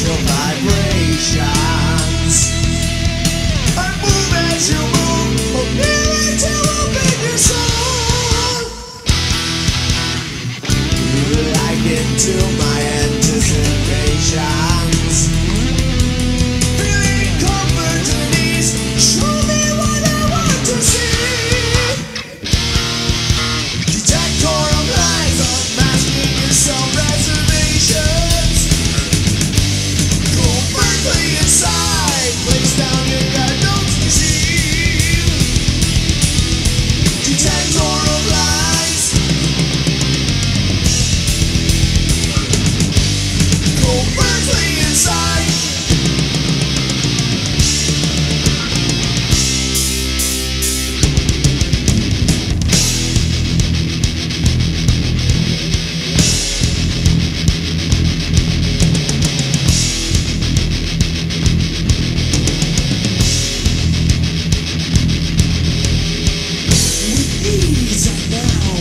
your vibrations. I move as you move to open your soul. My down.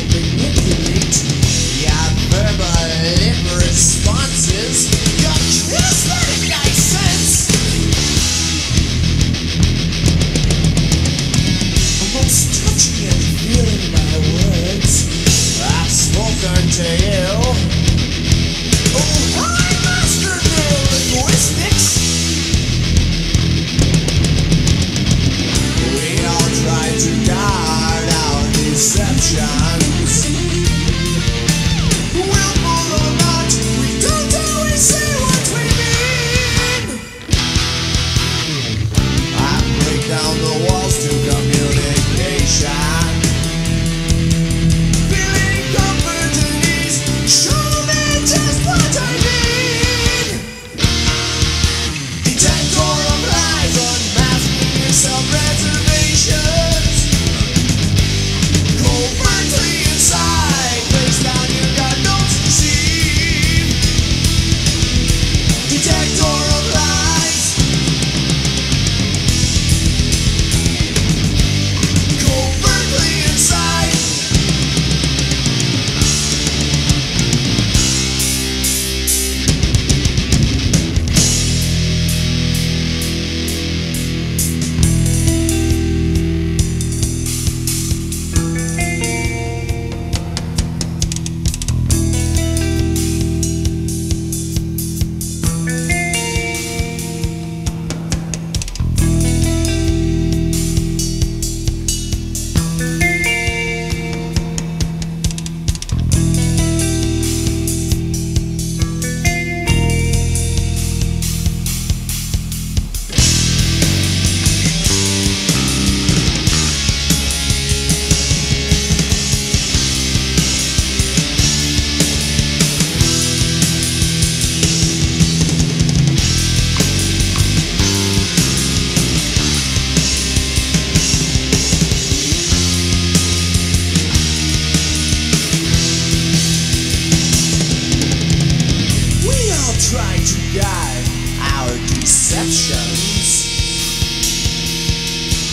guide our deceptions.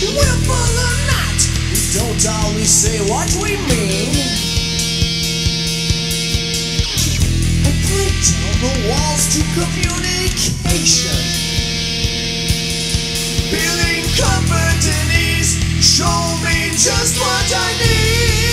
Willful or not, we don't always say what we mean. I break down the walls to communication. Feeling comfort and ease, show me just what I need.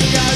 you got